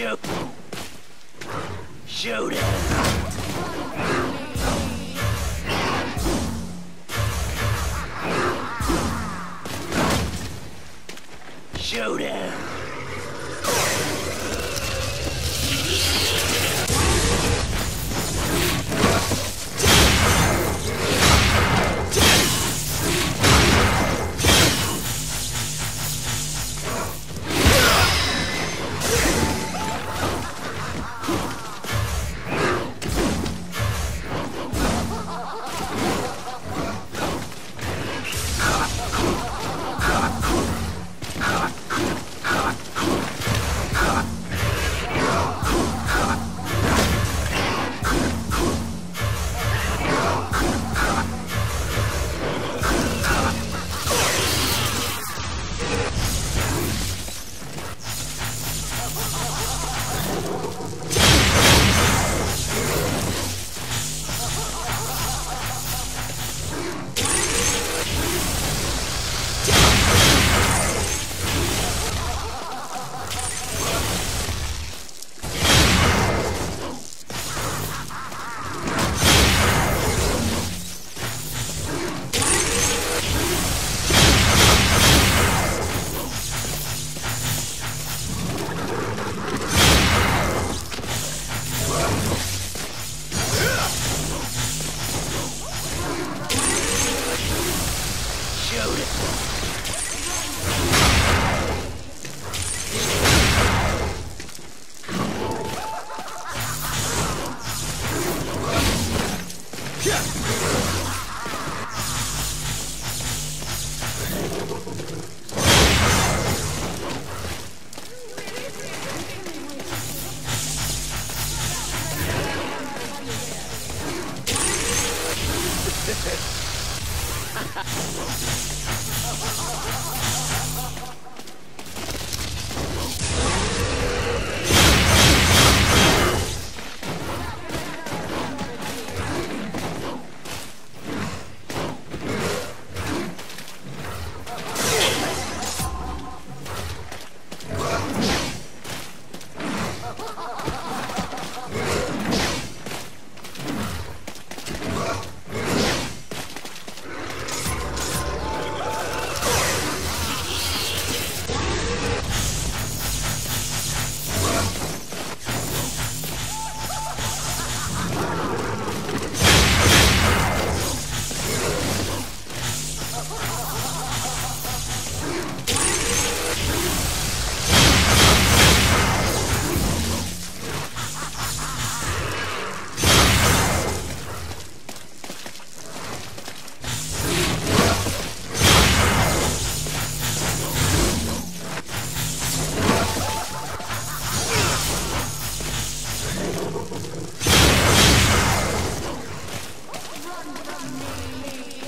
Show. Showdown. Showdown. Ha ha ha! me.